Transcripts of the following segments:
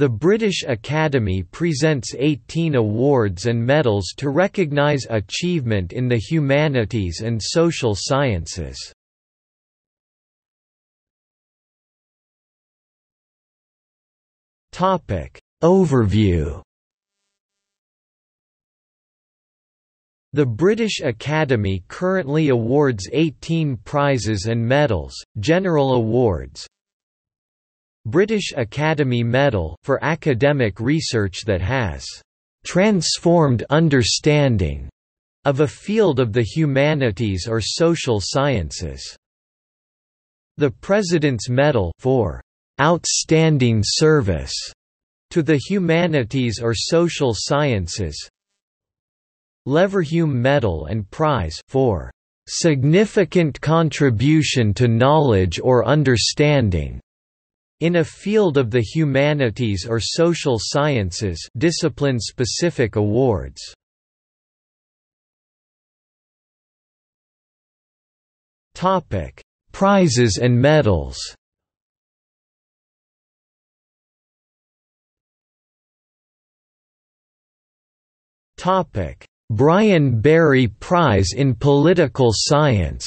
The British Academy presents 18 awards and medals to recognise achievement in the humanities and social sciences. Overview The British Academy currently awards 18 prizes and medals, general awards, British Academy Medal for academic research that has transformed understanding of a field of the humanities or social sciences. The President's Medal for outstanding service to the humanities or social sciences. Leverhulme Medal and Prize for significant contribution to knowledge or understanding in a field of the humanities or social sciences discipline-specific awards. Topic: Prizes and medals. Topic: Brian Barry Prize in Political Science.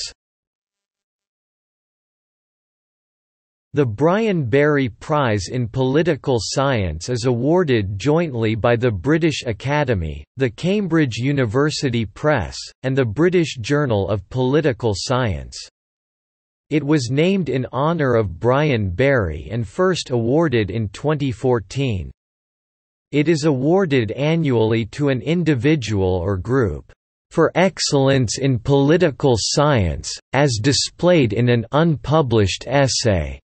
The Brian Barry Prize in Political Science is awarded jointly by the British Academy, the Cambridge University Press, and the British Journal of Political Science. It was named in honour of Brian Barry and first awarded in 2014. It is awarded annually to an individual or group for excellence in political science, as displayed in an unpublished essay.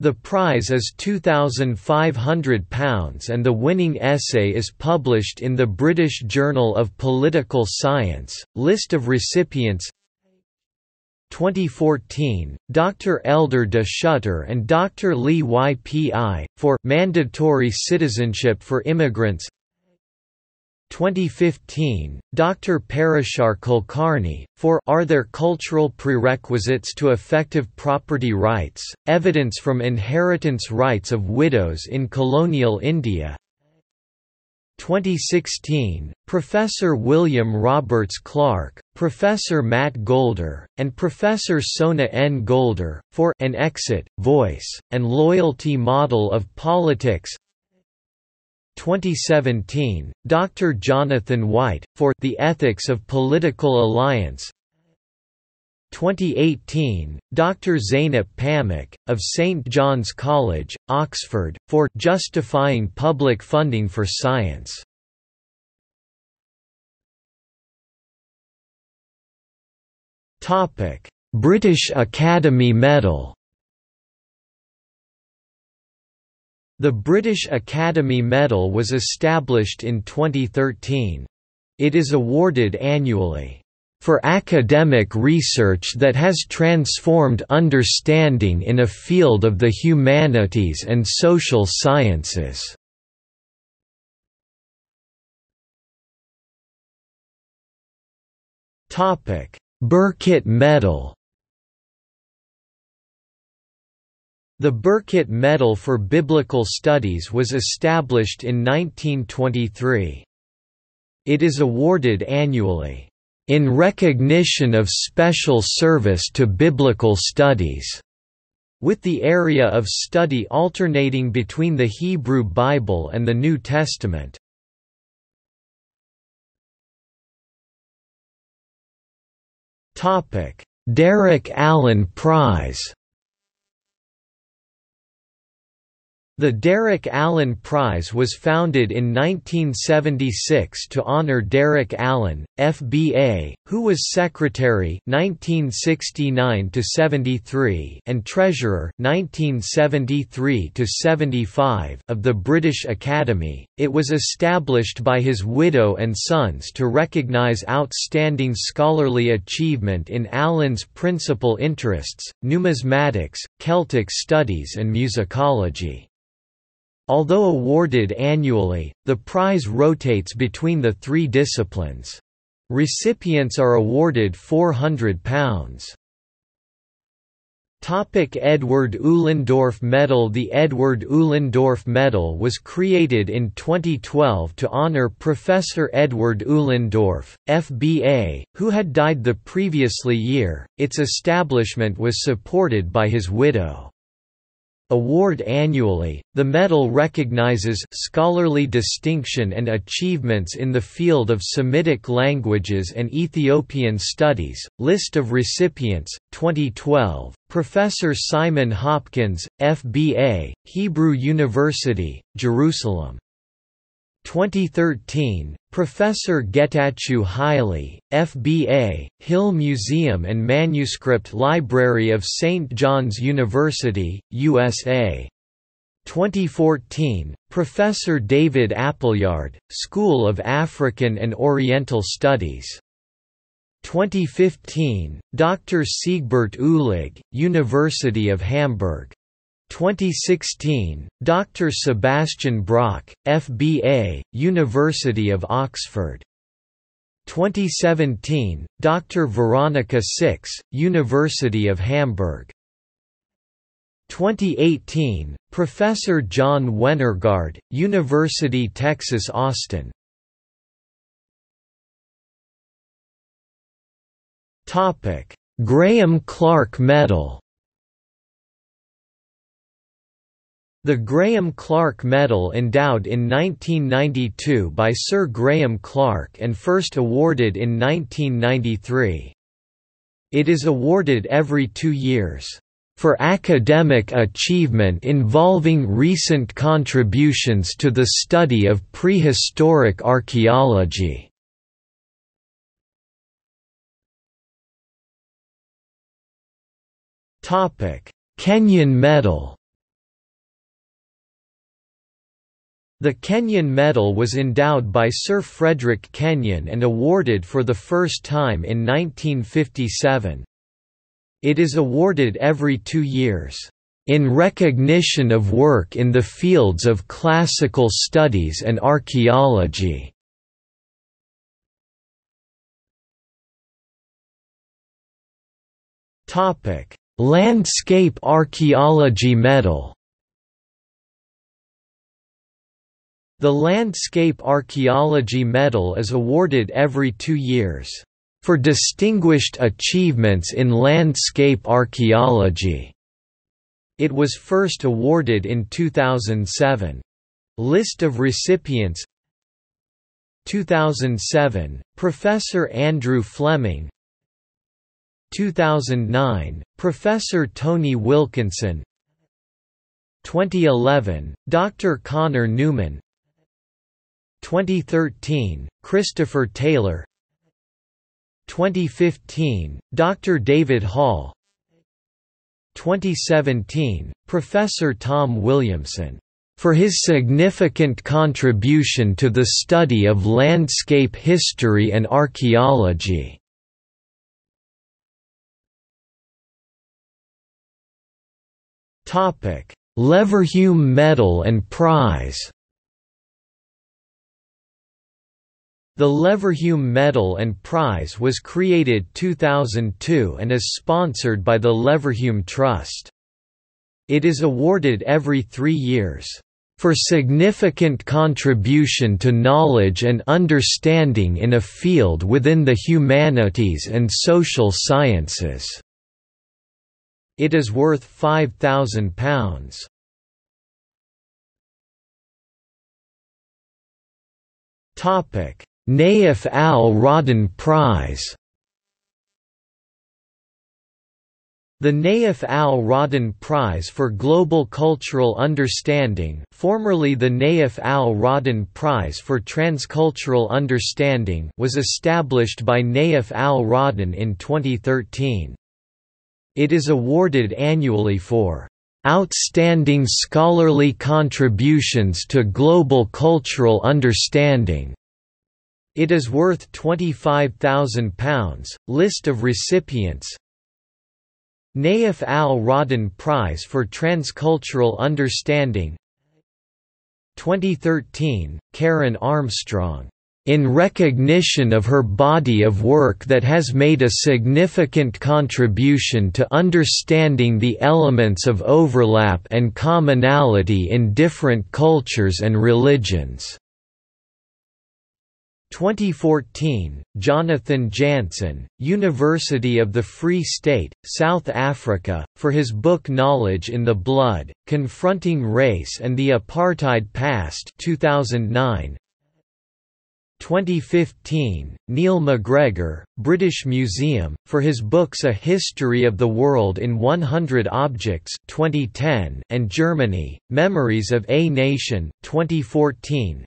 The prize is £2,500 and the winning essay is published in the British Journal of Political Science. List of recipients 2014, Dr. Elder de Schutter and Dr. Lee YPI, for mandatory citizenship for immigrants 2015, Dr. Parashar Kulkarni, for Are there cultural prerequisites to effective property rights? Evidence from inheritance rights of widows in colonial India 2016, Professor William Roberts Clark, Professor Matt Golder, and Professor Sona N. Golder, for An Exit, Voice, and Loyalty Model of Politics 2017, Dr. Jonathan White, for The Ethics of Political Alliance 2018, Dr. Zeynep Pamuk, of St. John's College, Oxford, for Justifying Public Funding for Science. British Academy Medal The British Academy Medal was established in 2013. It is awarded annually for academic research that has transformed understanding in a field of the humanities and social sciences. Burkitt Medal The Burkitt Medal for Biblical Studies was established in 1923. It is awarded annually, "...in recognition of special service to biblical studies." with the area of study alternating between the Hebrew Bible and the New Testament. Derek Allen Prize The Derek Allen Prize was founded in 1976 to honor Derek Allen, FBA, who was Secretary 1969-73 and Treasurer 1973-75 of the British Academy. It was established by his widow and sons to recognise outstanding scholarly achievement in Allen's principal interests, numismatics, Celtic studies and musicology. Although awarded annually, the prize rotates between the three disciplines. Recipients are awarded £400. Topic Edward Ullendorff Medal The Edward Ullendorff Medal was created in 2012 to honor Professor Edward Ullendorff, FBA, who had died the previously year. Its establishment was supported by his widow. Award annually, the medal recognizes scholarly distinction and achievements in the field of Semitic languages and Ethiopian studies. List of recipients 2012 Professor Simon Hopkins, FBA, Hebrew University, Jerusalem 2013, Professor Getachew Haile, FBA, Hill Museum and Manuscript Library of St. John's University, USA. 2014, Professor David Appleyard, School of African and Oriental Studies. 2015, Dr. Siegbert Uhlig, University of Hamburg. 2016, Dr. Sebastian Brock, FBA, University of Oxford. 2017, Dr. Veronica Six, University of Hamburg. 2018, Professor John Huehnergard, University Texas Austin. Grahame Clark Medal The Grahame Clark Medal endowed in 1992 by Sir Grahame Clark and first awarded in 1993. It is awarded every two years, "...for academic achievement involving recent contributions to the study of prehistoric archaeology." Kenyon Medal The Kenyon Medal was endowed by Sir Frederick Kenyon and awarded for the first time in 1957. It is awarded every two years, "...in recognition of work in the fields of classical studies and archaeology." Landscape Archaeology Medal The Landscape Archaeology Medal is awarded every two years, "...for distinguished achievements in landscape archaeology." It was first awarded in 2007. List of recipients 2007, Professor Andrew Fleming 2009, Professor Tony Wilkinson 2011, Dr. Connor Newman 2013, Christopher Taylor 2015, Dr. David Hall 2017, Professor Tom Williamson, "...for his significant contribution to the study of landscape history and archaeology." Leverhulme Medal and Prize The Leverhulme Medal and Prize was created 2002 and is sponsored by the Leverhulme Trust. It is awarded every three years, "...for significant contribution to knowledge and understanding in a field within the humanities and social sciences." It is worth £5,000. Topic Nayef Al-Rodhan Prize The Nayef Al-Rodhan Prize for Global Cultural Understanding formerly the Nayef Al-Rodhan Prize for Transcultural Understanding was established by Nayef Al-Rodhan in 2013. It is awarded annually for "...outstanding scholarly contributions to global cultural understanding." It is worth £25,000. List of recipients Nayef Al-Rodhan Prize for Transcultural Understanding 2013, Karen Armstrong in recognition of her body of work that has made a significant contribution to understanding the elements of overlap and commonality in different cultures and religions. 2014, Jonathan Jansen, University of the Free State, South Africa, for his book Knowledge in the Blood, Confronting Race and the Apartheid Past 2009, 2015, Neil MacGregor, British Museum, for his books A History of the World in 100 Objects 2010 and Germany, Memories of a Nation 2014,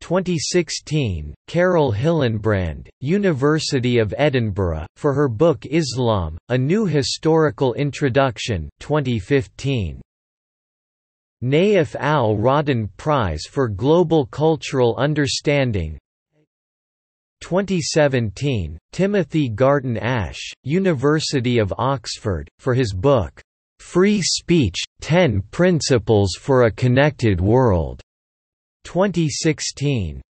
2016, Carole Hillenbrand, University of Edinburgh, for her book Islam, A New Historical Introduction 2015. Nayef Al-Rodhan Prize for Global Cultural Understanding 2017, Timothy Garton Ash, University of Oxford, for his book, "'Free Speech – Ten Principles for a Connected World' 2016.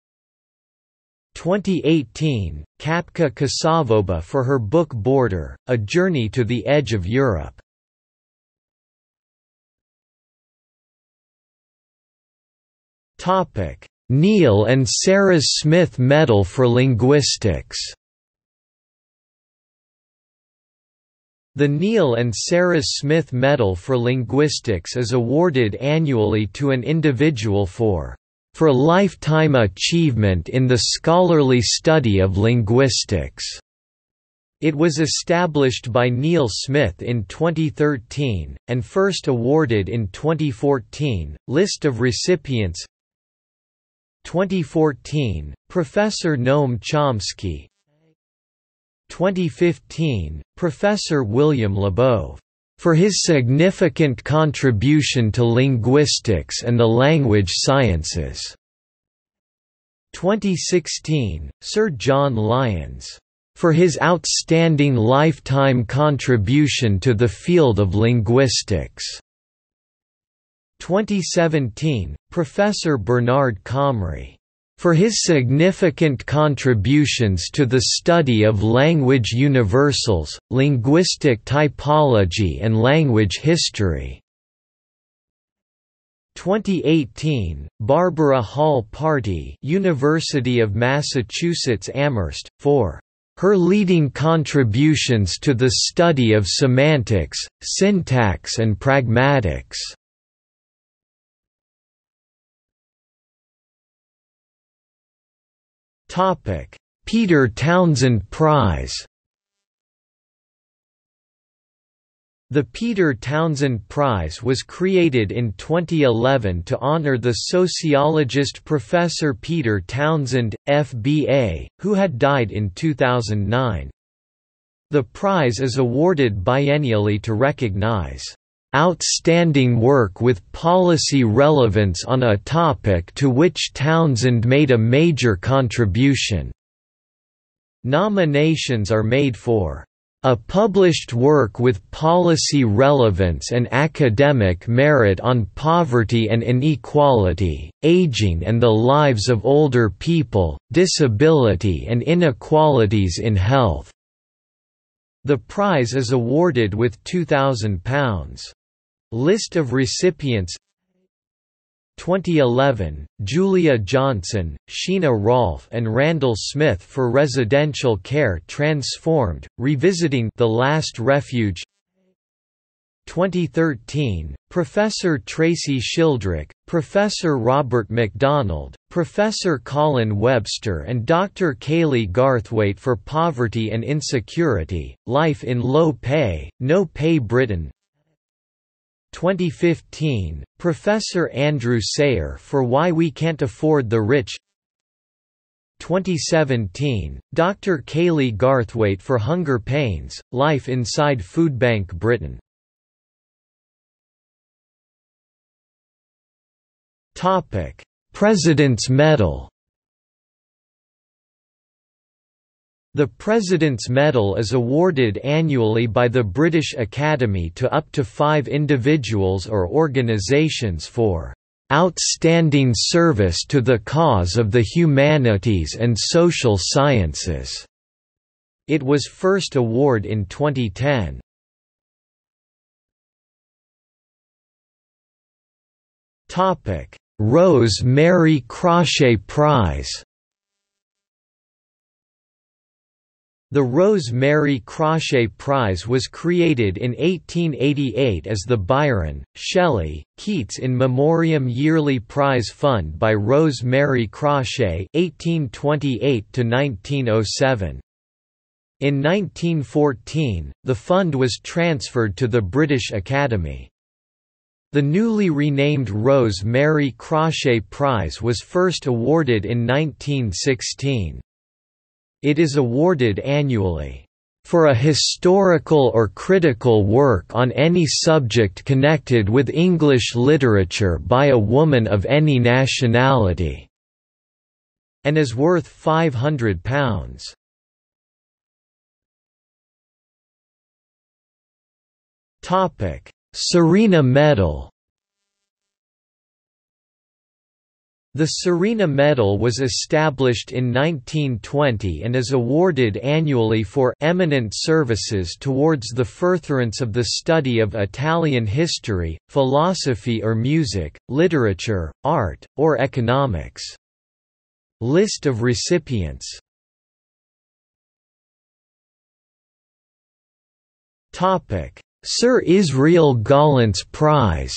2018, Kapka Kassabova for her book Border, A Journey to the Edge of Europe. Neil and Saras Smith Medal for Linguistics The Neil and Saras Smith Medal for Linguistics is awarded annually to an individual for for lifetime achievement in the scholarly study of linguistics. It was established by Neil Smith in 2013, and first awarded in 2014. List of recipients 2014, Professor Noam Chomsky 2015, Professor William Labov. For his significant contribution to linguistics and the language sciences. 2016, Sir John Lyons. For his outstanding lifetime contribution to the field of linguistics. 2017, Professor Bernard Comrie. For his significant contributions to the study of language universals, linguistic typology and language history. 2018, Barbara Hall Partee University of Massachusetts Amherst, for her leading contributions to the study of semantics, syntax and pragmatics. Peter Townsend Prize The Peter Townsend Prize was created in 2011 to honor the sociologist Professor Peter Townsend, FBA, who had died in 2009. The prize is awarded biennially to recognize outstanding work with policy relevance on a topic to which Townsend made a major contribution. Nominations are made for a published work with policy relevance and academic merit on poverty and inequality, aging and the lives of older people, disability and inequalities in health. The prize is awarded with £2,000. List of recipients 2011, Julia Johnson, Sheena Rolph and Randall Smith for Residential Care Transformed, Revisiting The Last Refuge 2013, Professor Tracy Shildrick, Professor Robert MacDonald, Professor Colin Webster and Dr. Kayleigh Garthwaite for Poverty and Insecurity, Life in Low Pay, No Pay Britain 2015, Professor Andrew Sayer for Why We Can't Afford the Rich 2017, Dr. Kayleigh Garthwaite for Hunger Pains, Life Inside Foodbank Britain President's Medal The President's Medal is awarded annually by the British Academy to up to five individuals or organisations for "...outstanding service to the cause of the humanities and social sciences." It was first award in 2010. Rose Mary Crawshay Prize The Rose Mary Crawshay Prize was created in 1888 as the Byron, Shelley, Keats in Memoriam Yearly Prize Fund by Rose Mary Crawshay (1828–1907). In 1914, the fund was transferred to the British Academy. The newly renamed Rose Mary Crawshay Prize was first awarded in 1916. It is awarded annually for a historical or critical work on any subject connected with English literature by a woman of any nationality, and is worth £500. Serena Medal The Serena Medal was established in 1920 and is awarded annually for eminent services towards the furtherance of the study of Italian history, philosophy or music, literature, art, or economics. List of recipients Sir Israel Gollancz Prize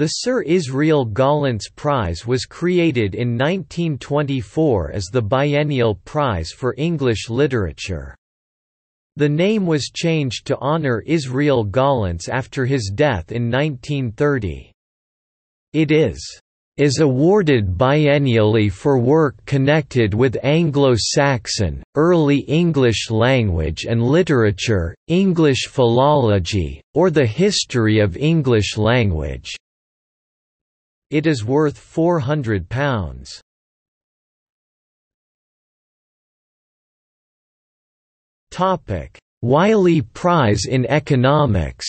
The Sir Israel Gollancz Prize was created in 1924 as the Biennial Prize for English Literature. The name was changed to honour Israel Gollancz after his death in 1930. It is is awarded biennially for work connected with Anglo-Saxon, early English language and literature, English philology, or the history of English language. It is worth £400. Topic: Wiley Prize in Economics.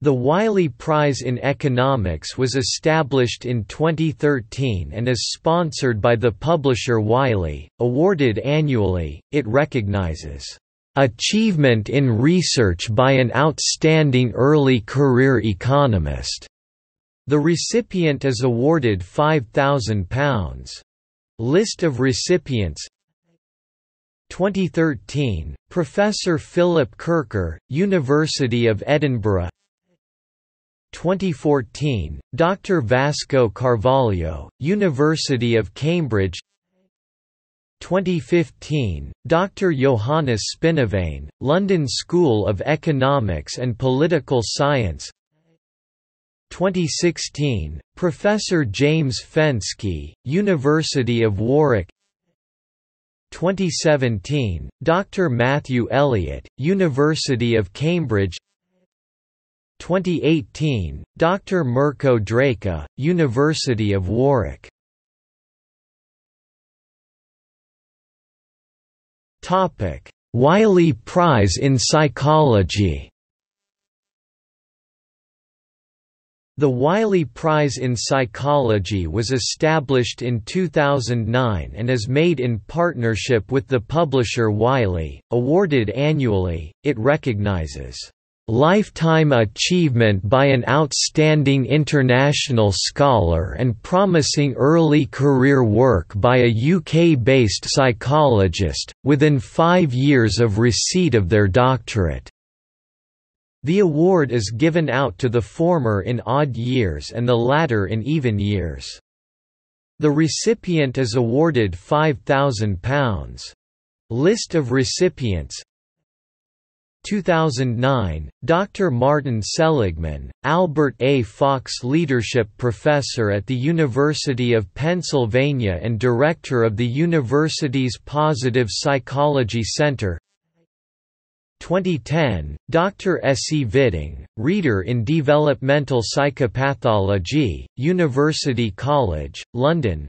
The Wiley Prize in Economics was established in 2013 and is sponsored by the publisher Wiley. Awarded annually, it recognizes Achievement in research by an outstanding early career economist. The recipient is awarded £5,000. List of recipients 2013, Professor Philipp Kircher, University of Edinburgh 2014, Dr. Vasco Carvalho, University of Cambridge 2015, Dr. Johannes Spinnewijn, London School of Economics and Political Science 2016, Professor James Fenske, University of Warwick 2017, Dr. Matthew Elliott, University of Cambridge 2018, Dr. Mirko Draca, University of Warwick Topic: Wiley Prize in Psychology. The Wiley Prize in Psychology was established in 2009 and is made in partnership with the publisher Wiley, awarded annually. It recognizes Lifetime achievement by an outstanding international scholar and promising early career work by a UK-based psychologist, within five years of receipt of their doctorate. The award is given out to the former in odd years and the latter in even years. The recipient is awarded £5,000. List of recipients 2009, Dr. Martin Seligman, Albert A. Fox Leadership Professor at the University of Pennsylvania and Director of the university's Positive Psychology Center 2010, Dr. S. E. Vitting, Reader in Developmental Psychopathology, University College, London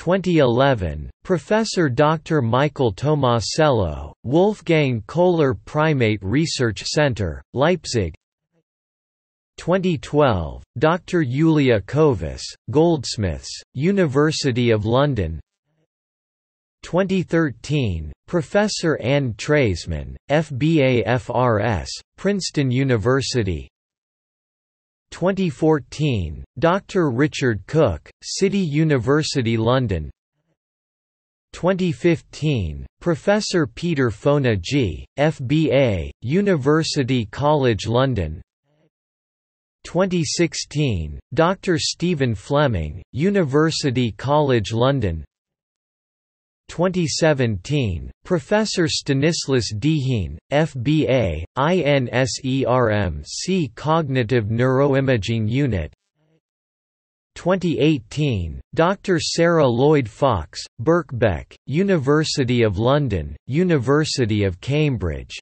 2011, Professor Dr. Michael Tomasello, Wolfgang Kohler Primate Research Center, Leipzig 2012, Dr. Yulia Kovas, Goldsmiths, University of London 2013, Professor Anne Treisman, FBA-FRS, Princeton University 2014, Dr. Richard Cook, City University London 2015, Professor Peter Fonagy, FBA, University College London 2016, Dr. Stephen Fleming, University College London 2017, Professor Stanislas Dehaene, FBA, INSERM Cognitive Neuroimaging Unit 2018, Dr. Sarah Lloyd Fox, Birkbeck, University of London, University of Cambridge